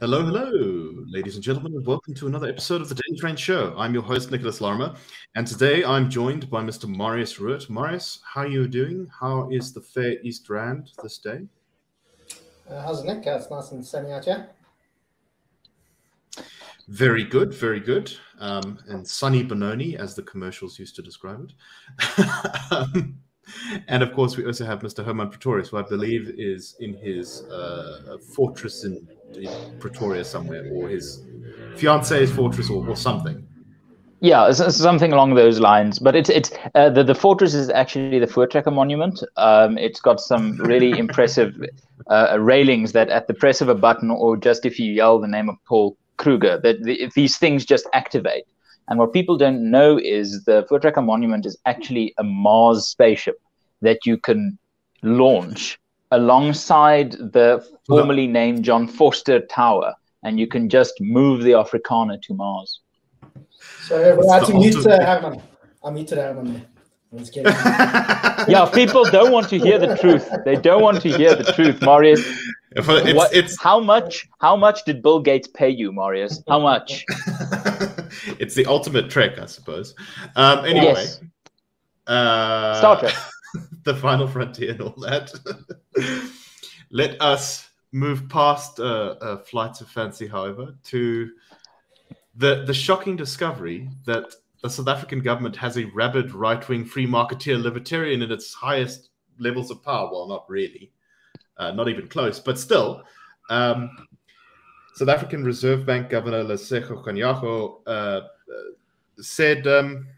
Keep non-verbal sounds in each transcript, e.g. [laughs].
Hello, hello, ladies and gentlemen, and welcome to another episode of the Daily Friend Show. I'm your host, Nicholas Lorimer, and today I'm joined by Mr. Marius Roodt. Marius, how are you doing? How is the fair East Rand this day? Uh, how's it, Nick? Uh, it's nice and sunny out here. Very good, very good. Um, and sunny Benoni, as the commercials used to describe it. [laughs] and of course, we also have Mr. Hermann Pretorius, who I believe is in his uh, fortress in, Pretoria somewhere, or his fiance's fortress, or, or something. Yeah, something along those lines. But it's it's uh, the the fortress is actually the Voortrekker Monument. Um, it's got some really impressive [laughs] uh, railings that, at the press of a button, or just if you yell the name of Paul Kruger, that the, these things just activate. And what people don't know is the Voortrekker Monument is actually a Mars spaceship that you can launch alongside the formerly named John Vorster Tower, and you can just move the Afrikaner to Mars. So I had to mute uh, Hermann. I muted Hermann yeah, people don't want to hear the truth. They don't want to hear the truth, Marius. It's, what, it's, how much? How much did Bill Gates pay you, Marius? How much? [laughs] it's the ultimate trick, I suppose. Um, anyway, yes. uh, Star Trek. [laughs] the final frontier and all that. [laughs] Let us move past uh, uh, flights of fancy, however, to the the shocking discovery that the South African government has a rabid right-wing free marketeer libertarian in its highest levels of power. Well, not really, uh, not even close, but still. Um, South African Reserve Bank Governor Lesetja Kganyago uh, uh, said um,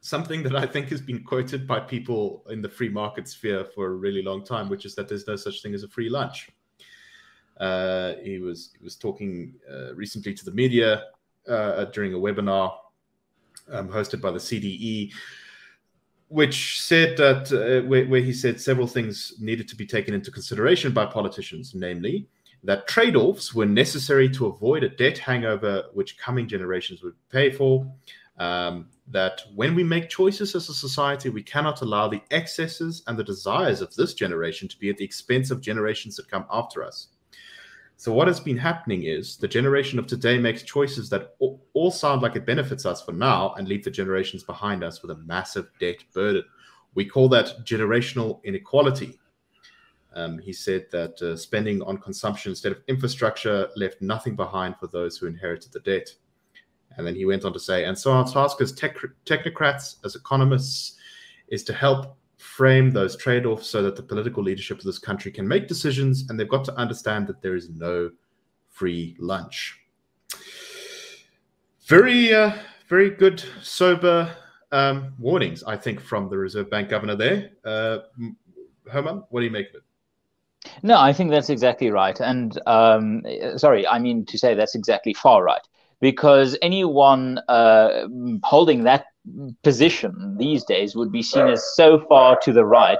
something that I think has been quoted by people in the free market sphere for a really long time, which is that there's no such thing as a free lunch. Uh, he was he was talking uh, recently to the media uh, during a webinar um, hosted by the CDE, which said that uh, where, where he said several things needed to be taken into consideration by politicians, namely that trade-offs were necessary to avoid a debt hangover which coming generations would pay for. Um, that when we make choices as a society, we cannot allow the excesses and the desires of this generation to be at the expense of generations that come after us. So, what has been happening is the generation of today makes choices that all sound like it benefits us for now and leave the generations behind us with a massive debt burden. We call that generational inequality. Um, he said that uh, spending on consumption instead of infrastructure left nothing behind for those who inherited the debt. And then he went on to say, and so our task as tech- technocrats, as economists, is to help frame those trade offs so that the political leadership of this country can make decisions and they've got to understand that there is no free lunch. Very, uh, very good, sober um, warnings, I think, from the Reserve Bank governor there. Uh, Hermann, what do you make of it? No, I think that's exactly right. And um, sorry, I mean to say that's exactly far right because anyone uh, holding that position these days would be seen as so far to the right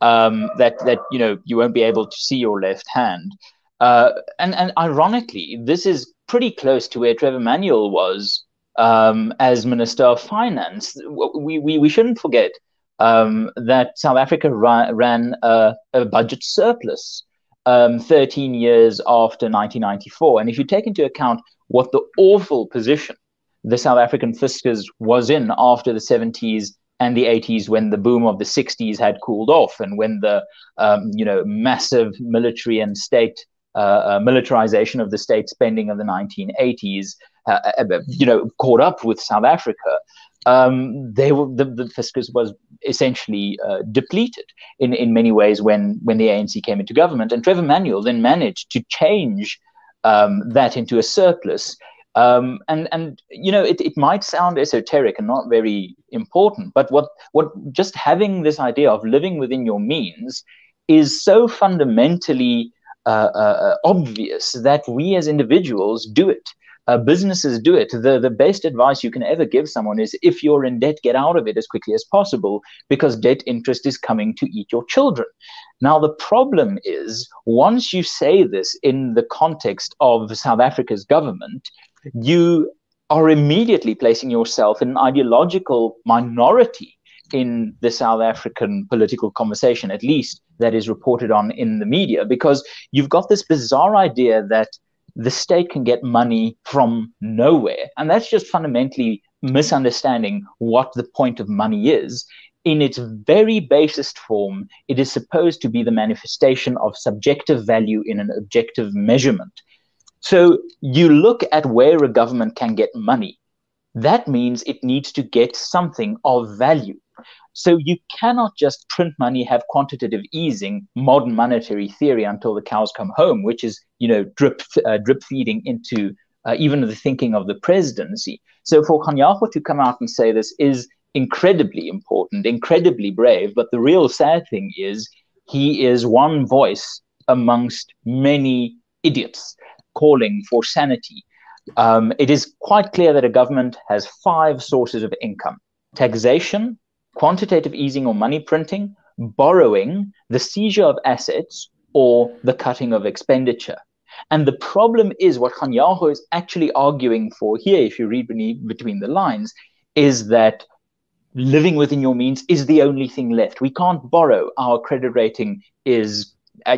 um, that that you know you won't be able to see your left hand. Uh, and and ironically, this is pretty close to where Trevor Manuel was um, as Minister of Finance. We we, we shouldn't forget um, that South Africa ra- ran a, a, budget surplus um, 13 years after 1994, and if you take into account what the awful position the South African fiscus was in after the 70s and the 80s when the boom of the 60s had cooled off and when the um, you know massive military and state uh, uh, militarization of the state spending of the 1980s uh, uh, uh, you know caught up with South Africa um, they were the, the fiscus was essentially uh, depleted in, in many ways when when the ANC came into government. And Trevor Manuel then managed to change um, that into a surplus um, and and you know it, it might sound esoteric and not very important, but what what just having this idea of living within your means is so fundamentally uh, uh, uh obvious that we as individuals do it. uh, businesses do it. The, the best advice you can ever give someone is if you're in debt, get out of it as quickly as possible because debt interest is coming to eat your children. Now, the problem is once you say this in the context of South Africa's government, you are immediately placing yourself in an ideological minority in the South African political conversation, at least that is reported on in the media, because you've got this bizarre idea that the state can get money from nowhere. And that's just fundamentally misunderstanding what the point of money is. In its very basest form, it is supposed to be the manifestation of subjective value in an objective measurement. So you look at where a government can get money. That means it needs to get something of value. So you cannot just print money, have quantitative easing, modern monetary theory until the cows come home, which is you know drip uh, drip feeding into uh, even the thinking of the presidency. So for Kganyago to come out and say this is incredibly important, incredibly brave. But the real sad thing is he is one voice amongst many idiots calling for sanity. Um, it is quite clear that a government has five sources of income taxation, quantitative easing or money printing, borrowing, the seizure of assets, or the cutting of expenditure. And the problem is what Kganyago is actually arguing for here, if you read between the lines, is that living within your means is the only thing left. We can't borrow. Our credit rating is,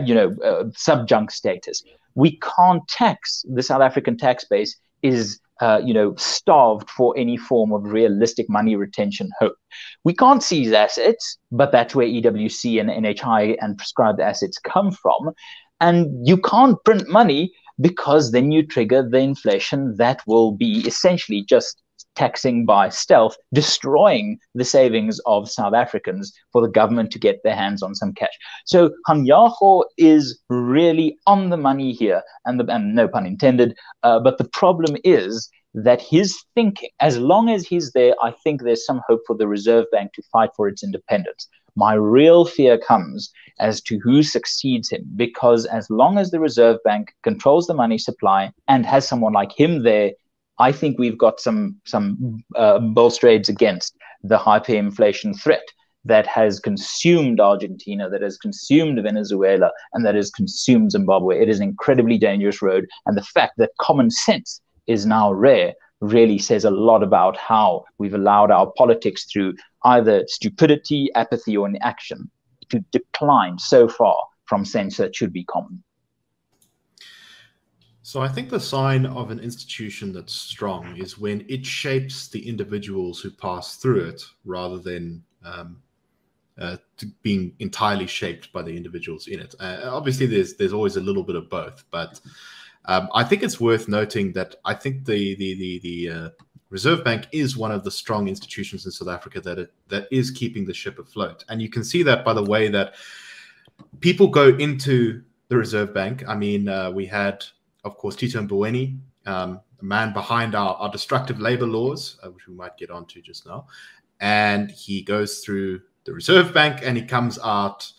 you know, uh, subjunct status. We can't tax. The South African tax base is uh, you know, starved for any form of realistic money retention hope. We can't seize assets, but that's where EWC and NHI and prescribed assets come from. And you can't print money because then you trigger the inflation that will be essentially just taxing by stealth, destroying the savings of South Africans for the government to get their hands on some cash. So Kganyago is really on the money here, and, the, and no pun intended. Uh, but the problem is that his thinking, as long as he's there, I think there's some hope for the Reserve Bank to fight for its independence. My real fear comes as to who succeeds him, because as long as the Reserve Bank controls the money supply and has someone like him there I think we've got some some uh, against the hyperinflation threat that has consumed Argentina, that has consumed Venezuela, and that has consumed Zimbabwe. It is an incredibly dangerous road, and the fact that common sense is now rare really says a lot about how we've allowed our politics through either stupidity, apathy, or inaction to decline so far from sense that should be common. So I think the sign of an institution that's strong is when it shapes the individuals who pass through it rather than um, uh, being entirely shaped by the individuals in it. Uh, obviously, there's there's always a little bit of both, but um, I think it's worth noting that I think the the the, the uh, Reserve Bank is one of the strong institutions in South Africa that it, that is keeping the ship afloat, and you can see that by the way that people go into the Reserve Bank. I mean, uh, we had of course, Tito Mboweni, um, the man behind our, our destructive labor laws, uh, which we might get onto just now. And he goes through the Reserve Bank and he comes out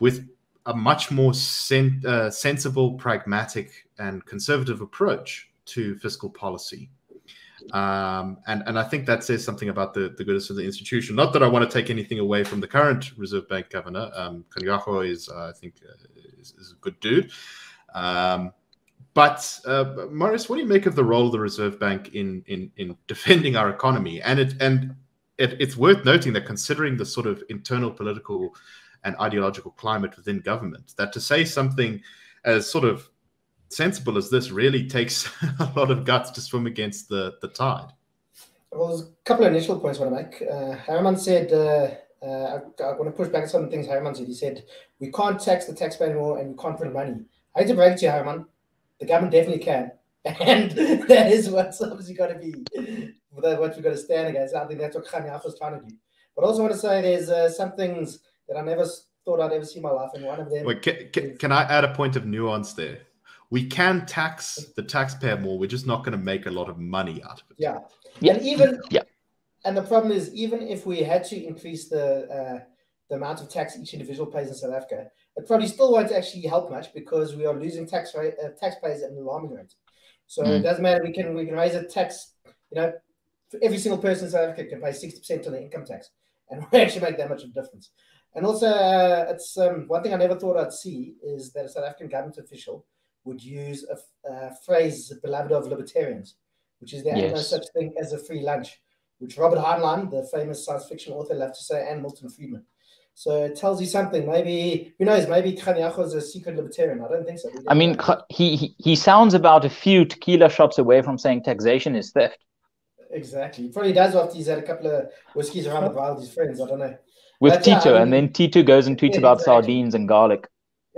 with a much more sen- uh, sensible, pragmatic, and conservative approach to fiscal policy. Um, and, and I think that says something about the, the goodness of the institution. Not that I want to take anything away from the current Reserve Bank governor. Um, Kganyago is, uh, I think, uh, is, is, a good dude. Um, but uh, Marius, what do you make of the role of the Reserve Bank in in, in defending our economy? And it and it, it's worth noting that considering the sort of internal political and ideological climate within government, that to say something as sort of sensible as this really takes [laughs] a lot of guts to swim against the the tide. Well, there's a couple of initial points I want to make. Uh, Hermann said. Uh, uh, I, I, want to push back on some things Hermann said. He said, We can't tax the taxpayer anymore and we can't print money. I hate to break to you, Hermann the government definitely can. [laughs] And that is what's obviously got to be what we've got to stand against. I think that's what Kganyago is trying to do. But I also want to say there's uh, some things that I never thought I'd ever see in my life. And one of them. Wait, can, can, can I add a point of nuance there? We can tax the taxpayer more. We're just not going to make a lot of money out of it. Yeah. yeah. And even. Yeah. And the problem is, even if we had to increase the uh, the amount of tax each individual pays in South Africa, it probably still won't actually help much because we are losing tax rate, uh, taxpayers at an alarming rate. So mm. it doesn't matter. We can we can raise a tax. You know, every single person in South Africa can pay sixty percent on their income tax, and [laughs] we actually make that much of a difference. And also, uh, it's um, one thing I never thought I'd see is that a South African government official would use a, a phrase beloved of libertarians, which is there yes. no such thing as a free lunch, which Robert Heinlein, the famous science fiction author, loved to say, and Milton Friedman. So it tells you something. Maybe who knows? Maybe Kganyago is a secret libertarian. I don't think so. I mean, he, he he sounds about a few tequila shots away from saying taxation is theft. Exactly. He probably does after he's had a couple of whiskeys around with his friends. I don't know. With but, Tito, yeah, I mean, and then Tito goes and tweets yeah, about exactly. sardines and garlic.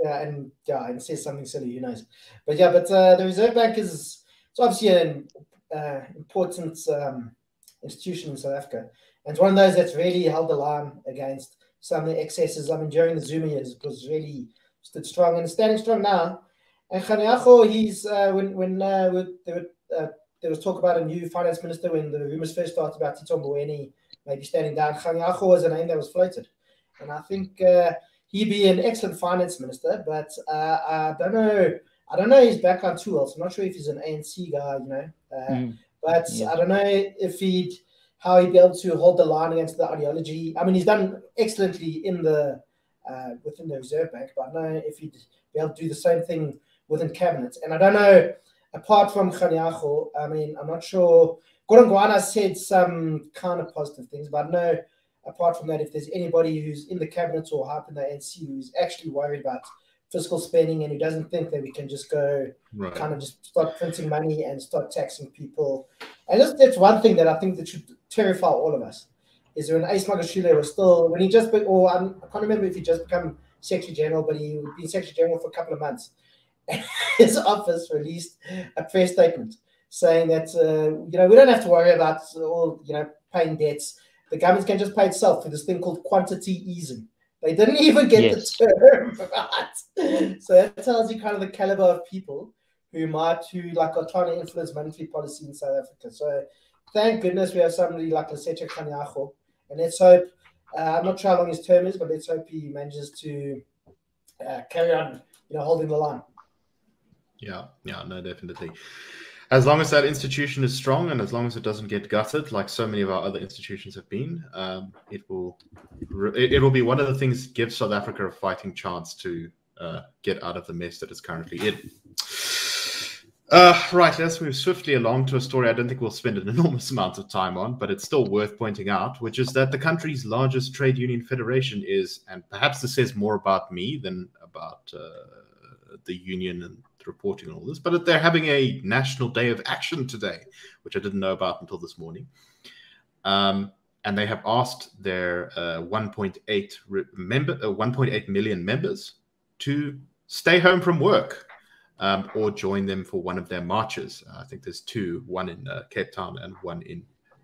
Yeah, and yeah, and says something silly. Who knows? But yeah, but uh, the Reserve Bank is it's obviously an uh, important um, institution in South Africa, and it's one of those that's really held the line against some of the excesses. I mean, during the Zuma years, it was really stood strong and standing strong now. And Kganyago, he's uh, when when uh, there, uh, there was talk about a new finance minister when the rumors first started about Tito Mboweni maybe standing down. Kganyago was a name that was floated, and I think uh, he'd be an excellent finance minister. But uh, I don't know. I don't know his background too well. So I'm not sure if he's an ANC guy, you know. Mm. But yeah. I don't know if he'd how he'd be able to hold the line against the ideology. I mean, he's done excellently in the uh, within the Reserve Bank, but I know if he'd be able to do the same thing within cabinet. And I don't know, apart from Kganyago, I mean, I'm not sure. Godongwana said some kind of positive things, but I know apart from that, if there's anybody who's in the cabinet or up in the ANC who's actually worried about fiscal spending and who doesn't think that we can just go right. kind of just start printing money and start taxing people. And that's, that's one thing that I think that should terrify all of us. Is when Ace Magashule was still when he just or I'm, I can't remember if he just become Secretary General, but he would be Secretary General for a couple of months. [laughs] his office released a press statement saying that uh, you know we don't have to worry about all you know paying debts. The government can just pay itself for this thing called quantity easing. They didn't [laughs] even get yes. the term [laughs] right. So that tells you kind of the caliber of people who might who like are trying to influence monetary policy in South Africa. So thank goodness we have somebody like Lesetja Kganyago. And let's hope uh, I'm not sure how long his term is, but let's hope he manages to uh, carry on, you know, holding the line. Yeah, yeah, no, definitely as long as that institution is strong and as long as it doesn't get gutted, like so many of our other institutions have been, um, it will it, it, will be one of the things give South Africa a fighting chance to uh, get out of the mess that it's currently in. Uh, right, let's move swiftly along to a story I don't think we'll spend an [laughs] enormous amount of time on, but it's still worth pointing out, which is that the country's largest trade union federation is, and perhaps this says more about me than about uh, the union and reporting on all this, but they're having a national day of action today, which I didn't know about until this morning. Um, and they have asked their uh, 1.8 member, uh, 1.8 million members to stay home from work um, or join them for one of their marches. Uh, I think there's two, one in uh, Cape Town and one in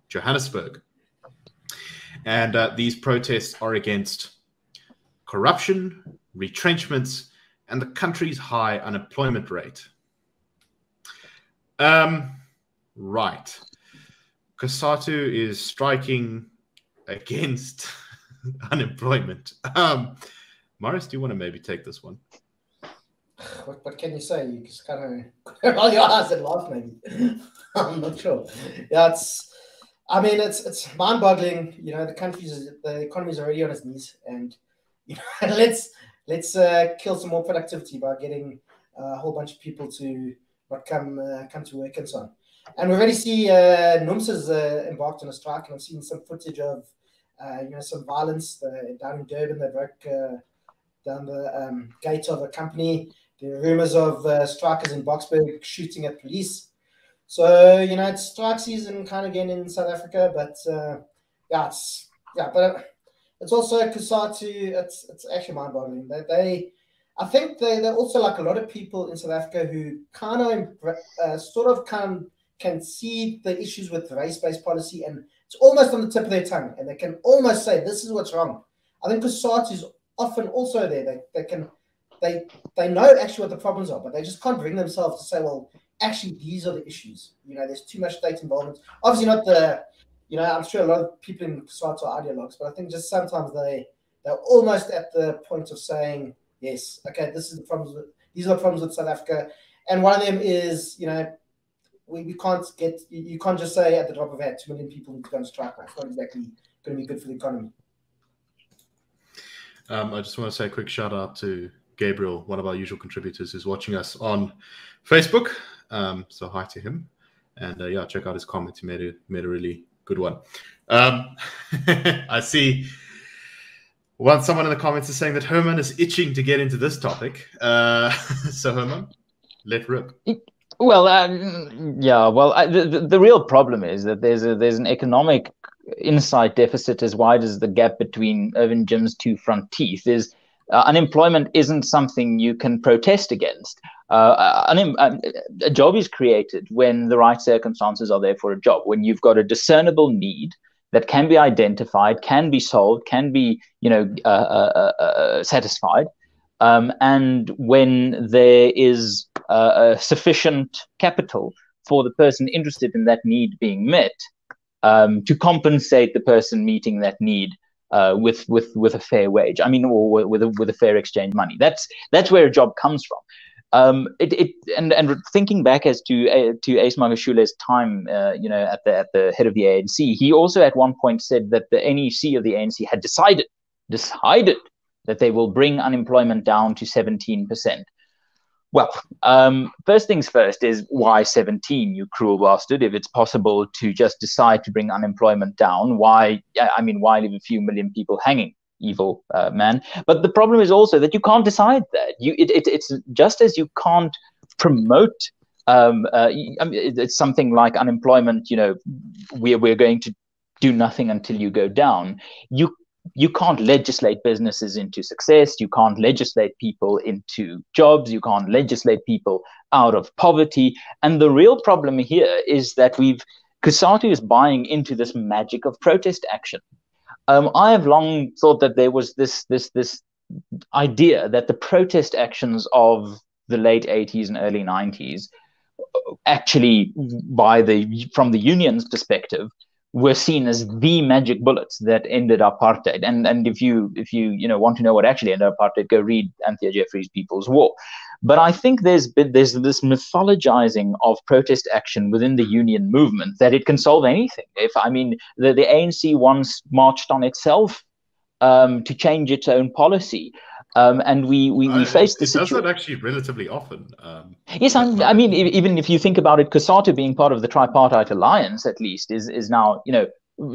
Johannesburg. And uh, these protests are against corruption, retrenchments, and the country's high unemployment rate. Um, right. COSATU is striking against [laughs] unemployment. Um, Marius, do you want to maybe take this one? What, what can you say? You just kind of [laughs] roll your eyes and laugh, maybe. [laughs] I'm not sure. Yeah, it's. I mean, it's it's mind-boggling. You know, the country's the economy is already on its knees, and [laughs] you know, let's let's uh, kill some more productivity by getting uh, a whole bunch of people to not come uh, come to work and so on. And we already see uh, NUMSA has uh, embarked on a strike, and I've seen some footage of uh, you know some violence uh, down in Durban. They broke down the um, gate of a company. There are rumors of uh, strikers in Boksburg shooting at police. So you know it's strike season kind of again in South Africa, but uh, yeah, it's yeah, but uh, it's also COSATU. It's it's actually mind-boggling. They, they I think they they're also like a lot of people in South Africa who kind of uh, sort of can can see the issues with race-based policy, and it's almost on the tip of their tongue, and they can almost say this is what's wrong. I think COSATU is often also there. They they can they they know actually what the problems are, but they just can't bring themselves to say, well, actually these are the issues. You know, there's too much state involvement. Obviously, not the you know, I'm sure a lot of people in COSATU are ideologues, but I think just sometimes they they're almost at the point of saying, yes, okay, this is the problems with these are the problems with South Africa. And one of them is, you know, we, we can't get you, you can't just say at the drop of a hat two million people need to go on strike. That's not exactly going to be good for the economy. Um, I just want to say a quick shout out to Gabriel, one of our usual contributors, is watching us on Facebook. Um, so hi to him, and uh, yeah, check out his comment. He made a made a really good one. Um, [laughs] I see. One someone in the comments is saying that Hermann is itching to get into this topic. Uh, [laughs] so Hermann, let rip. Well, um, yeah. Well, I, the, the real problem is that there's a there's an economic insight deficit as wide as the gap between Irvin Jim's two front teeth. Is uh, unemployment isn't something you can protest against. Uh, un- uh, a job is created when the right circumstances are there for a job. When you've got a discernible need that can be identified, can be solved, can be you know uh, uh, uh satisfied, um, and when there is sufficient capital for the person interested in that need being met um, to compensate the person meeting that need uh, with with with a fair wage. I mean, or with a, with a fair exchange money. That's that's where a job comes from. Um, it, it and and thinking back as to uh, to Ace Magashule's time, uh, you know, at the at the head of the ANC, he also at one point said that the NEC of the ANC had decided decided that they will bring unemployment down to seventeen percent. Well, um, first things first is why 17, you cruel bastard? If it's possible to just decide to bring unemployment down, why, I mean, why leave a few million people hanging? Evil uh, man. But the problem is also that you can't decide that. You, it, it, it's just as you can't promote um, uh, I mean, it's something like unemployment. You know, we're we're going to do nothing until you go down. You you can't legislate businesses into success. You can't legislate people into jobs. You can't legislate people out of poverty. And the real problem here is that we've COSATU is buying into this magic of protest action. Um, I have long thought that there was this this this idea that the protest actions of the late 80s and early 90s actually by the from the union's perspective were seen as the magic bullets that ended apartheid. And and if you if you you know want to know what actually ended apartheid, go read Anthea Jeffery's People's War. But I think there's been, there's this mythologizing of protest action within the union movement that it can solve anything. If I mean the, the ANC once marched on itself um, to change its own policy. Um, and we we, we face this. situation. does that actually relatively often. Um, yes, I'm, i mean, even if you think about it, COSATU being part of the tripartite alliance, at least, is is now you know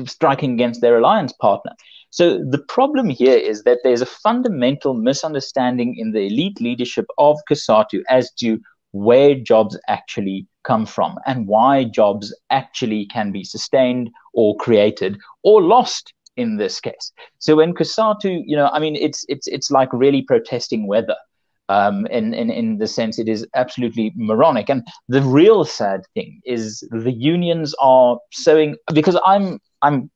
striking against their alliance partner. So the problem here is that there's a fundamental misunderstanding in the elite leadership of COSATU as to where jobs actually come from and why jobs actually can be sustained or created or lost in this case. So when COSATU, you know, I mean, it's it's it's like really protesting weather. Um, in, in, in the sense it is absolutely moronic. And the real sad thing is the unions are sowing because I'm I'm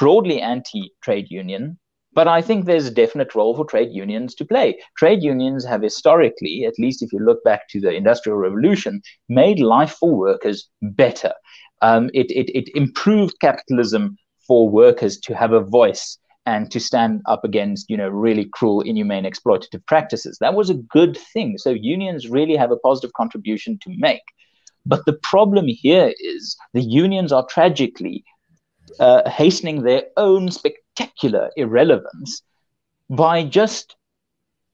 broadly anti-trade union, but I think there's a definite role for trade unions to play. Trade unions have historically, at least if you look back to the Industrial Revolution, made life for workers better. Um, it, it, it improved capitalism for workers to have a voice and to stand up against you know really cruel inhumane exploitative practices that was a good thing so unions really have a positive contribution to make but the problem here is the unions are tragically uh, hastening their own spectacular irrelevance by just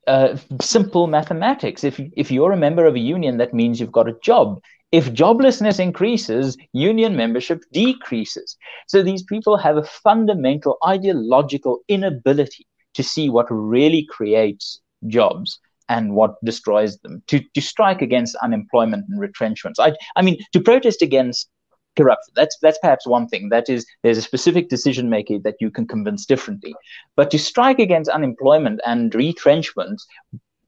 uh, simple mathematics. If if you're a member of a union, that means you've got a job. If joblessness increases, union membership decreases. So these people have a fundamental ideological inability to see what really creates jobs and what destroys them, to, to strike against unemployment and retrenchments. I, I mean, to protest against corruption. That's that's perhaps one thing. That is, there's a specific decision maker that you can convince differently. But to strike against unemployment and retrenchment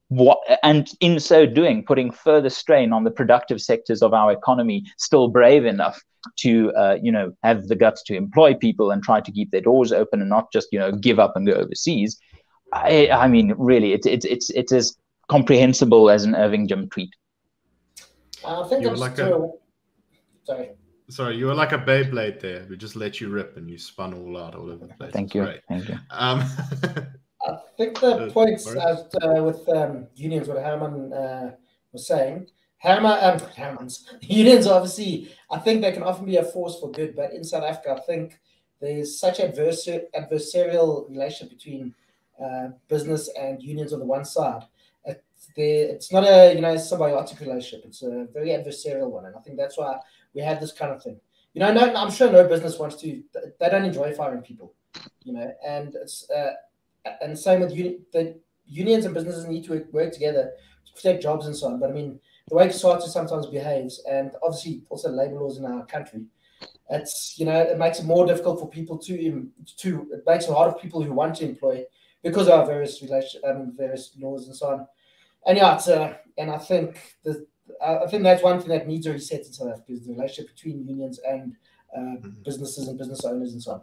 what, and in so doing, putting further strain on the productive sectors of our economy, still brave enough to, uh, you know, have the guts to employ people and try to keep their doors open and not just, you know, give up and go overseas. I, I mean, really, it's it's it's it's as comprehensible as an Irvin Jim tweet. I think I'm like still... a... sorry. Sorry, you were like a Beyblade there. We just let you rip and you spun all out all over the place. Thank you. Thank you. Um, [laughs] I think the uh, points as uh, with um, unions, what Hermann uh, was saying, Harriman, um, [laughs] unions obviously, I think they can often be a force for good, but in South Africa, I think there's such adversar- adversarial relationship between uh, business and unions on the one side. It's, it's not a you know symbiotic relationship. It's a very adversarial one, and I think that's why we have this kind of thing. You know, no, I'm sure no business wants to. They don't enjoy firing people. You know, and it's uh, and same with uni- the unions and businesses need to work, together to protect jobs and so on. But I mean, the way SARTU sometimes behaves, and obviously also labor laws in our country, it's you know it makes it more difficult for people to to it makes it harder for people who want to employ because of various relation um, various laws and so on. And yeah, it's, uh, and I think the I think that's one thing that needs to reset in South Africa is the relationship between unions and uh, mm-hmm. businesses and business owners and so on.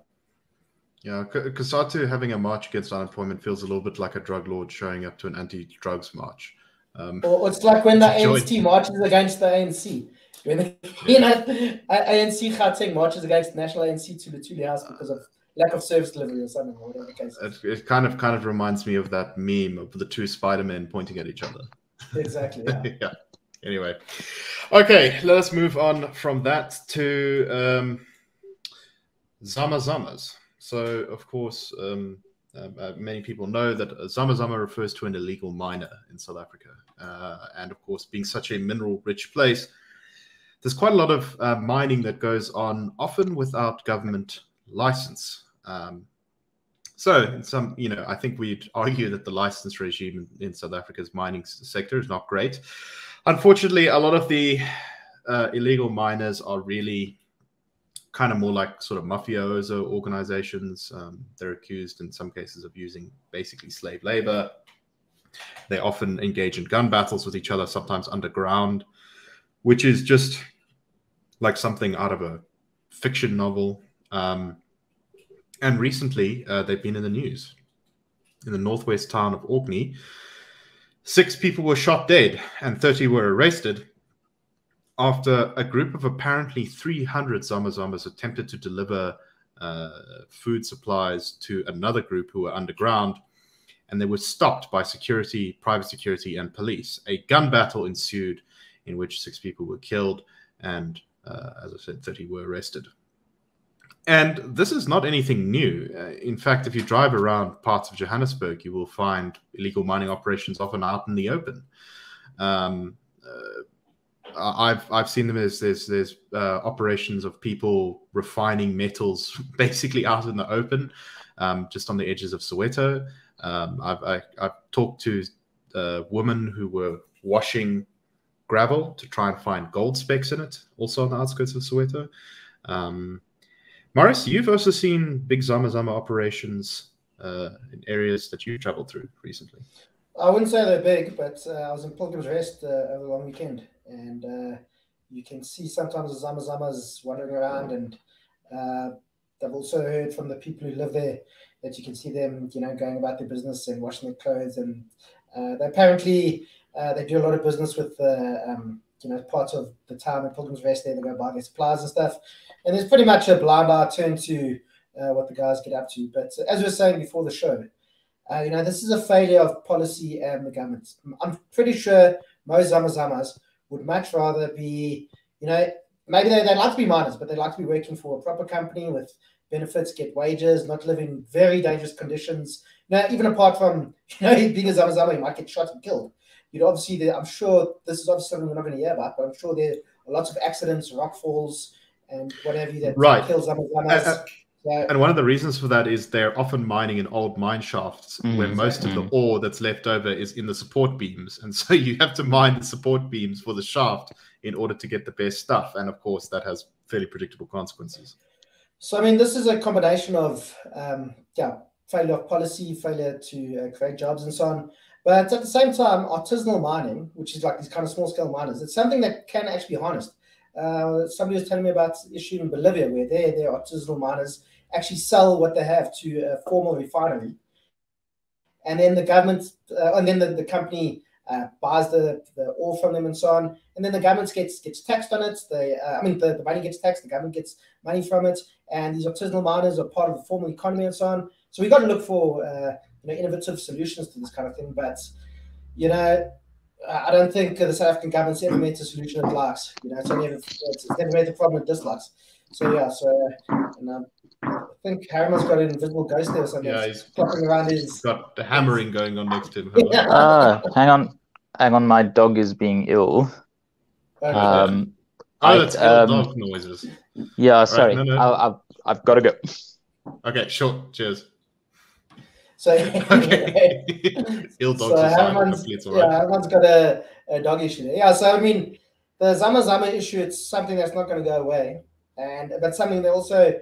Yeah, COSATU having a march against unemployment feels a little bit like a drug lord showing up to an anti-drugs march. Um, or it's like when the ANC marches against the ANC. When the, [laughs] know, ANC Gauteng marches against National ANC to the Tuli House because of lack of service delivery or something, or whatever the case it, it, kind of kind of reminds me of that meme of the two Spider-Men pointing at each other. [laughs] Exactly. Yeah. [laughs] yeah. Anyway, okay, let us move on from that to um, Zama Zamas. So, of course, um, uh, uh, many people know that Zama Zama refers to an illegal miner in South Africa. Uh, and of course, being such a mineral rich place, there's quite a lot of uh, mining that goes on, often without government license. Um, so, some, you know, I think we'd argue that the license regime in, in, South Africa's mining sector is not great. Unfortunately, a lot of the uh, illegal miners are really kind of more like sort of mafioso organizations. Um, they're accused in some cases of using basically slave labor. They often engage in gun battles with each other, sometimes underground, which is just like something out of a fiction novel. Um, and recently, uh, they've been in the news. In the northwest town of Orkney, six people were shot dead and 30 were arrested after a group of apparently 300 Zama Zamas attempted to deliver uh, food supplies to another group who were underground, and they were stopped by security, private security, and police. A gun battle ensued in which six people were killed, and uh, as I said, 30 were arrested. And this is not anything new. Uh, in fact, if you drive around parts of Johannesburg, you will find illegal mining operations often out in the open. Um, uh, I've I've seen them as there's there's uh, operations of people refining metals [laughs] basically out in the open, um, just on the edges of Soweto. Um, I've I, have i have talked to uh, women who were washing gravel to try and find gold specks in it, also on the outskirts of Soweto. Um, Morris, you've also seen big Zama Zama operations uh, in areas that you've traveled through recently. I wouldn't say they're big, but uh, I was in Pilgrim's Rest uh, over the long weekend, and uh, you can see sometimes the Zama Zamas wandering around, and uh, they've also heard from the people who live there that you can see them, you know, going about their business and washing their clothes, and uh, they apparently uh, they do a lot of business with um, you know parts of the town in Pilgrim's Rest. There they go buy their supplies and stuff, and there's pretty much a blind eye turn to what the guys get up to. But as we were saying before the show uh, you know, this is a failure of policy and the government. I'm pretty sure most Zamazamas would much rather be, you know, maybe they, they like to be miners, but they'd like to be working for a proper company with benefits, get wages, not live in very dangerous conditions. Now, even apart from, [laughs] you know, being a Zamazama, you might get shot and killed. You know, obviously, I'm sure this is obviously something we're not going to hear about, but I'm sure there are lots of accidents, rock falls, and whatever that right. kill Zamazamas. Uh, uh, And one of the reasons for that is they're often mining in old mine shafts mm, where most of the mm. ore that's left over is in the support beams. And so [laughs] you have to mine the support beams for the shaft in order to get the best stuff. And of course, that has fairly predictable consequences. So, I mean, this is a combination of, um, yeah, failure of policy, failure to uh, create jobs and so on. But at the same time, artisanal mining, which is like these kind of small scale miners, it's something that can actually be harnessed. Uh, somebody was telling me about issue in Bolivia where they they're artisanal miners actually sell what they have to a formal refinery. And then the government, uh, and then the, the company uh, buys the, the ore from them and so on. And then the government gets gets taxed on it. They, uh, I mean, the, the money gets taxed, the government gets money from it. And these artisanal miners are part of the formal economy and so on. So we've got to look for uh, you know, innovative solutions to this kind of thing. But, you know, I don't think the South African government's ever made a solution it likes. You know, it's, only it's, it's never made the problem it dislikes. So yeah, so and, um, I think Harriman's got an invisible ghost there or something. Yeah, he's flopping around his. He's got the hammering going on next to him. Yeah. Ah, hang on, hang on. My dog is being ill. Okay. Um, Oh, I- that's um, dog noises. yeah, sorry. no, no. I, I've I've got to go. Okay, sure. Cheers. so [laughs] [laughs] Okay. ill dogs so aside, Harriman's, hopefully it's all yeah, right. Harriman's got a, a dog issue there. Yeah, so I mean, the Zama Zama issue, it's something that's not going to go away, and but something that also,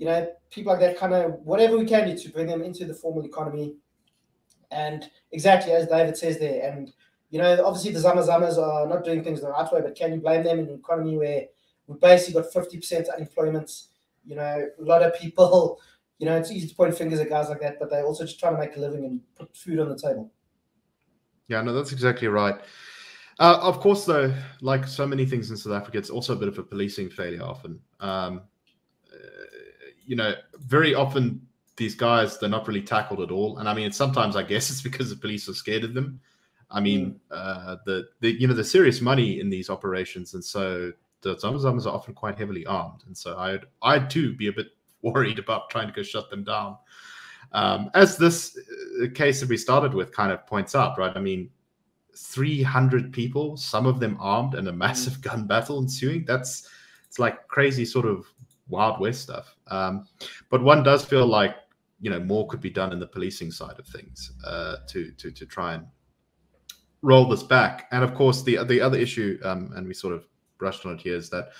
you know, people like that kind of whatever we can do to bring them into the formal economy, and exactly as David says there, and you know, obviously the Zama Zamas are not doing things the right way, but can you blame them in an economy where we've basically got fifty percent unemployment? You know, a lot of people. You know, it's easy to point fingers at guys like that, but they're also just trying to make a living and put food on the table. Yeah, no, that's exactly right. Uh, of course, though, like so many things in South Africa, it's also a bit of a policing failure often. Um, you know, very often these guys, they're not really tackled at all. And I mean, sometimes I guess [laughs] it's because the police are scared of them. I mean, uh, the, the, you know, the serious money in these operations. And so the Zamazamas are often quite heavily armed. And so I'd, I'd too be a bit [laughs] worried about trying to go shut them down. Um, as this uh, case that we started with kind of points out, right? I mean, 300 people, some of them armed, and a massive [laughs] gun battle ensuing. That's it's like crazy sort of Wild West stuff. Um, but one does feel like you know more could be done in the policing side of things uh, to to to try and roll this back. And of course, the the other issue, um, and we sort of brushed on it here, is that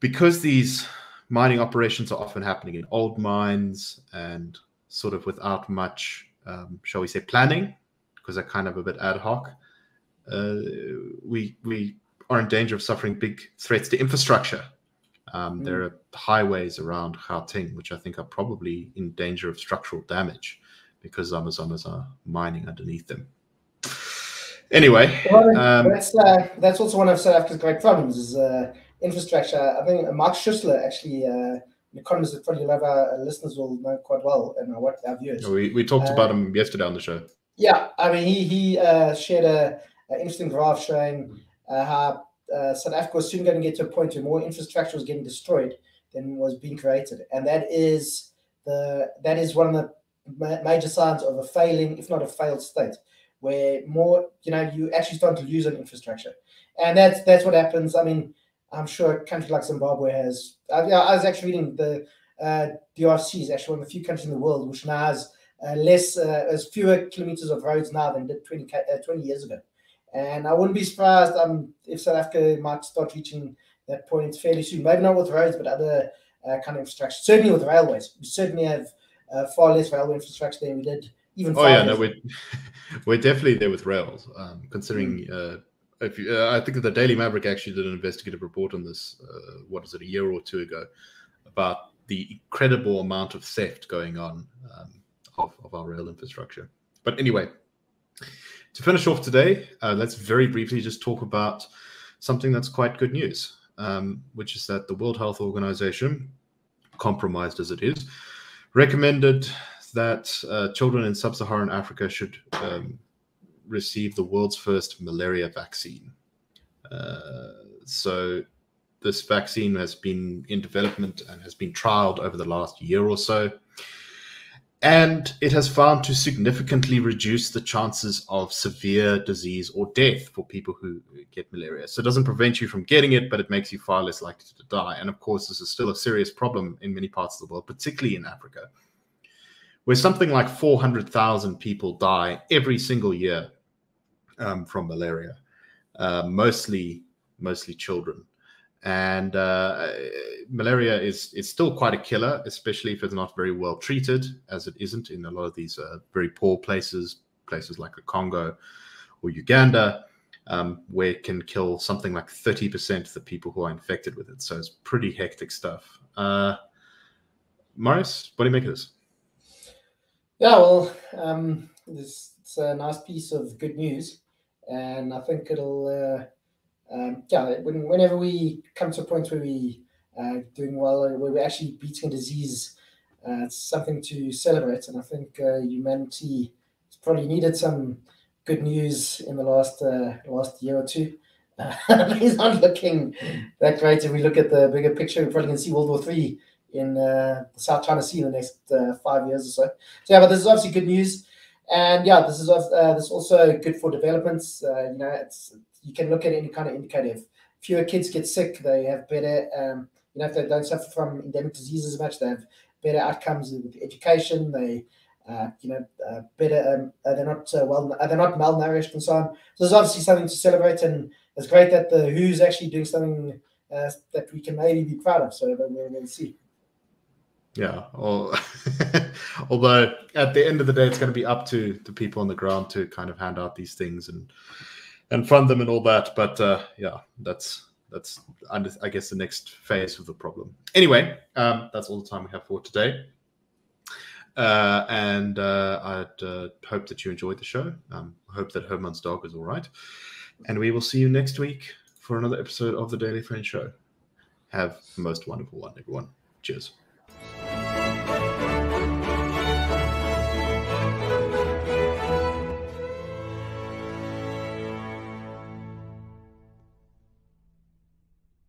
because these mining operations are often happening in old mines and sort of without much, um, shall we say, planning, because they're kind of a bit ad hoc. Uh, we we are in danger of suffering big threats to infrastructure. Um, Mm. There are highways around Gauteng, which I think are probably in danger of structural damage because Zamazamas are mining underneath them. Anyway, Well, um, that's uh, that's also one of South Africa's great problems is uh, infrastructure. I think Mark Schussler, actually, uh, an economist that probably a lot of our listeners will know quite well and uh, what our viewers. we, we talked about him yesterday on the show. Yeah, I mean, he he uh, shared a, a interesting graph showing uh, how uh, South Africa was soon going to get to a point where more infrastructure was getting destroyed than was being created, and that is the that is one of the ma- major signs of a failing, if not a failed state, where more you know you actually start to lose on infrastructure, and that's that's what happens. I mean, I'm sure a country like Zimbabwe has. I, I was actually reading the uh, DRC is actually one of the few countries in the world which now has uh, less, uh, fewer kilometers of roads now than did 20, uh, 20 years ago. And I wouldn't be surprised um, if South Africa might start reaching that point fairly soon. Maybe not with roads, but other uh, kind of infrastructure. Certainly with railways. We certainly have uh, far less railway infrastructure than we did even Oh yeah, no, we're [laughs] we're definitely there with rails. Um, considering, uh, if you, uh, I think the Daily Maverick actually did an investigative report on this. Uh, what is it, a year or two ago, about the incredible amount of theft going on um, of, of our rail infrastructure. But anyway, to finish off today, uh, let's very briefly just talk about something that's quite good news, um, which is that the World Health Organization, compromised as it is, recommended that uh, children in sub-Saharan Africa should um, receive the world's first malaria vaccine. Uh, so this vaccine has been in development and has been trialed over the last year or so. And it has found to significantly reduce the chances of severe disease or death for people who get malaria. So it doesn't prevent you from getting it, but it makes you far less likely to die. And of course, this is still a serious problem in many parts of the world, particularly in Africa where something like 400,000 people die every single year um, from malaria, uh, mostly mostly children. And uh, malaria is is still quite a killer, especially if it's not very well treated, as it isn't in a lot of these uh, very poor places, places like the Congo or Uganda, um, where it can kill something like 30% of the people who are infected with it. So it's pretty hectic stuff. Uh, what do you make of this? Yeah, well, um, this it's a nice piece of good news, and I think it'll. Uh, um, yeah, when, whenever we come to a point where we uh, doing well, where we're actually beating a disease, uh, it's something to celebrate. And I think uh, humanity has probably needed some good news in the last uh, last year or two. [laughs] He's not looking that great. If we look at the bigger picture, we probably can see World War Three in uh, the South China Sea in the next uh, five years or so. So yeah, but this is obviously good news, and yeah, this is uh, this is also good for developments. You know, it's you can look at any kind of indicator. Fewer kids get sick, they have better. Um, you know, if they don't suffer from endemic diseases as much, they have better outcomes with education. They uh, you know, uh, better. Um, uh, they're not well. they're not malnourished and so on. So there's obviously something to celebrate, and it's great that the WHO's actually doing something that we can maybe be proud of. So we're going to see. Yeah. Well, [laughs] although at the end of the day, it's going to be up to the people on the ground to kind of hand out these things and and fund them and all that. But uh, yeah, that's that's I guess the next phase of the problem. Anyway, um, that's all the time we have for today. Uh, and uh, I'd uh, hope that you enjoyed the show. Um, I hope that Hermann's dog is all right. And we will see you next week for another episode of the Daily Friend Show. Have a most wonderful one, everyone. Cheers.